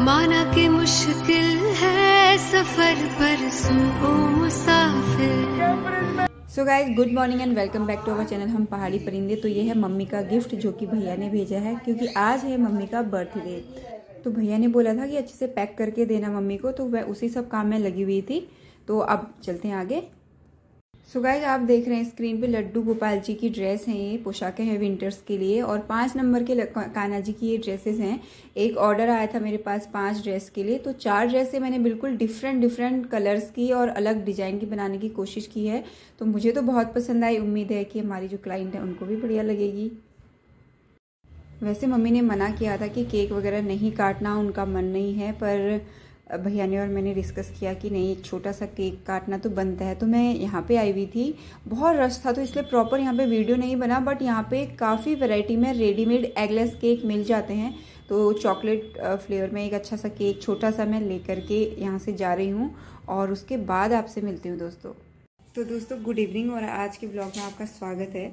माना के मुश्किल है सफ़र पर सुन मुसाफिर। So guys good morning and welcome back to our channel हम पहाड़ी परिंदे। तो ये है मम्मी का गिफ्ट जो कि भैया ने भेजा है, क्योंकि आज है मम्मी का बर्थडे तो भैया ने बोला था कि अच्छे से पैक करके देना मम्मी को तो वह उसी सब काम में लगी हुई थी। तो अब चलते हैं आगे। सो so गाइज़ आप देख रहे हैं स्क्रीन पे लड्डू गोपाल जी की ड्रेस हैं, ये पोशाकें हैं विंटर्स के लिए और पाँच नंबर के कान्हा जी की ये ड्रेसेस हैं। एक ऑर्डर आया था मेरे पास पाँच ड्रेस के लिए तो चार ड्रेसें मैंने बिल्कुल डिफरेंट डिफरेंट कलर्स की और अलग डिज़ाइन की बनाने की कोशिश की है। तो मुझे तो बहुत पसंद आई, उम्मीद है कि हमारी जो क्लाइंट है उनको भी बढ़िया लगेगी। वैसे मम्मी ने मना किया था कि केक वगैरह नहीं काटना, उनका मन नहीं है, पर भैया ने और मैंने डिस्कस किया कि नहीं, एक छोटा सा केक काटना तो बनता है। तो मैं यहाँ पे आई हुई थी। बहुत रश था तो इसलिए प्रॉपर यहाँ पे वीडियो नहीं बना बट यहाँ पे काफ़ी वैरायटी में रेडीमेड एगलेस केक मिल जाते हैं। तो चॉकलेट फ्लेवर में एक अच्छा सा केक छोटा सा मैं लेकर के यहाँ से जा रही हूँ और उसके बाद आपसे मिलती हूँ दोस्तों। तो दोस्तों गुड इवनिंग और आज के ब्लॉग में आपका स्वागत है।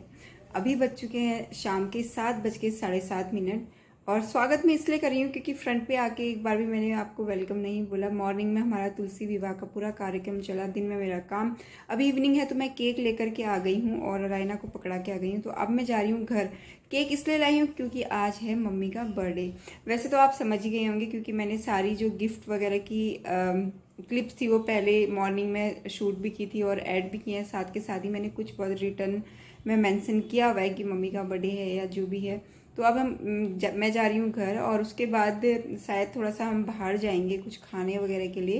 अभी बज चुके हैं शाम के सात बज के साढ़े सात मिनट। और स्वागत मैं इसलिए कर रही हूँ क्योंकि फ्रंट पे आके एक बार भी मैंने आपको वेलकम नहीं बोला। मॉर्निंग में हमारा तुलसी विवाह का पूरा कार्यक्रम चला, दिन में मेरा काम। अभी इवनिंग है तो मैं केक लेकर के आ गई हूँ और रायना को पकड़ा के आ गई हूँ। तो अब मैं जा रही हूँ घर। केक इसलिए लाई हूँ क्योंकि आज है मम्मी का बर्थडे वैसे तो आप समझ ही गए होंगे क्योंकि मैंने सारी जो गिफ्ट वगैरह की क्लिप्स थी वो पहले मॉर्निंग में शूट भी की थी और ऐड भी किए हैं। साथ के साथ ही मैंने कुछ बहुत रिटर्न में मैंसन किया हुआ है कि मम्मी का बर्थडे है या जो भी है। तो अब हम ज, मैं जा रही हूँ घर और उसके बाद शायद थोड़ा सा हम बाहर जाएँगे कुछ खाने वगैरह के लिए।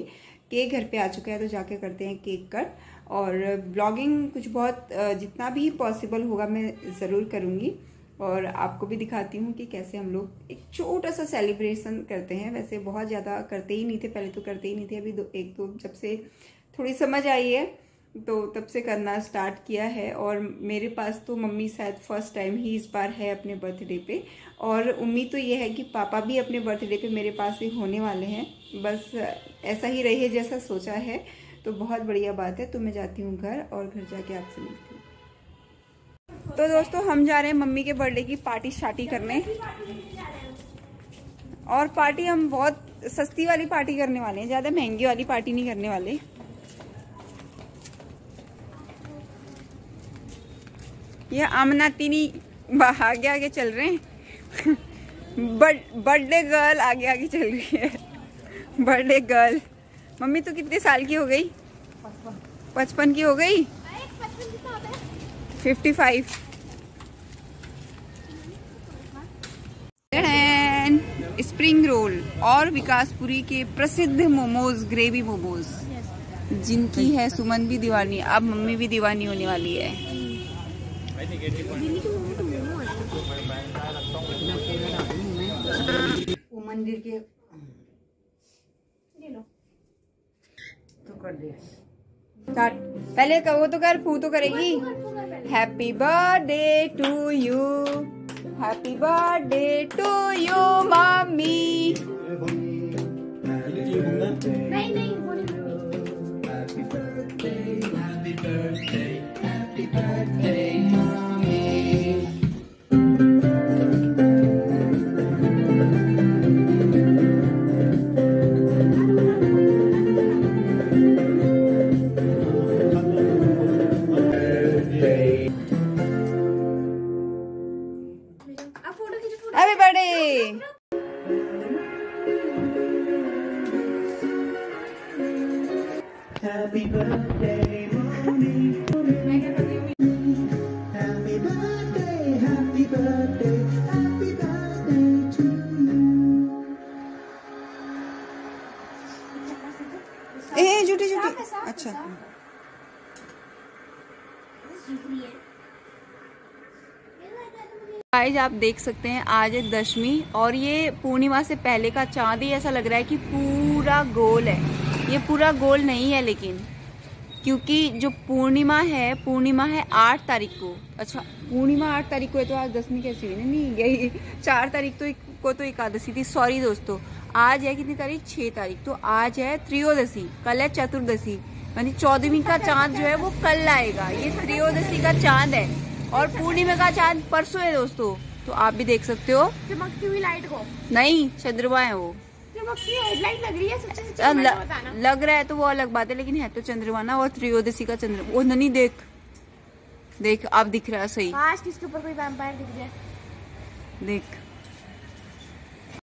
केक घर पे आ चुका है तो जाके करते हैं केक कट। और ब्लॉगिंग कुछ बहुत जितना भी पॉसिबल होगा मैं ज़रूर करूँगी। और आपको भी दिखाती हूँ कि कैसे हम लोग एक छोटा सा सेलिब्रेशन करते हैं। वैसे बहुत ज़्यादा करते ही नहीं थे पहले तो करते ही नहीं थे अभी दो एक दो जब से थोड़ी समझ आई है। तो तब से करना स्टार्ट किया है और मेरे पास तो मम्मी शायद फ़र्स्ट टाइम ही इस बार है अपने बर्थडे पे। और उम्मीद तो ये है कि पापा भी अपने बर्थडे पे मेरे पास ही होने वाले हैं। बस ऐसा ही रही जैसा सोचा है। तो बहुत बढ़िया बात है। तो मैं जाती हूँ घर और घर जाके आपसे मिलती हूँ। तो दोस्तों, हम जा रहे हैं मम्मी के बर्थडे की पार्टी शार्टी करने। और पार्टी हम बहुत सस्ती वाली पार्टी करने वाले हैं। ज़्यादा महँगी वाली पार्टी नहीं करने वाले। ये आमना तीनी आगे आगे चल रहे हैं। बर्थडे गर्ल आगे आगे चल रही है। Birthday girl. मम्मी तो कितने साल की हो गई? पचपन की हो गई? फिफ्टी फाइव स्प्रिंग रोल और विकासपुरी के प्रसिद्ध मोमोज ग्रेवी मोमोज। जिनकी है सुमन भी दीवानी, अब मम्मी भी दीवानी होने वाली है। वो मंदिर के तो कर दिया। पहले वो तो कर फू तो करेगी। Happy birthday to you happy birthday to you mummy नहीं नहीं। Happy birthday, Moni. Happy birthday, happy birthday, happy birthday to you. ए झूठी झूठी अच्छा गाइस आप देख सकते हैं आज है दशमी और ये पूर्णिमा से पहले का चाँद ही ऐसा लग रहा है कि पूरा गोल है। ये पूरा गोल नहीं है लेकिन क्योंकि जो पूर्णिमा है पूर्णिमा है आठ तारीख को। अच्छा पूर्णिमा आठ तारीख को है तो आज दसवीं कैसी हुई नहीं यही चार तारीख तो को तो एकादशी थी। सॉरी दोस्तों आज है कितनी तारीख? छह तारीख। तो आज है त्रियोदशी कल है चतुर्दशी। यानी चौदहवीं का चाँद जो है वो कल आएगा। ये त्रियोदशी का चाँद है। और पूर्णिमा का चाँद परसों है दोस्तों तो आप भी देख सकते हो। चमकती हुई लाइट को। नहीं चंद्रमा है वो। चमकती लग रही है सच्ची सच्ची लग रहा है तो वो अलग बात है लेकिन है तो चंद्रमा ना और त्रियोदशी का चंद्रमा वो ननी देख। देख आप दिख रहा है सही। आज किसके ऊपर कोई वैम्पायर दिख जाए। देख।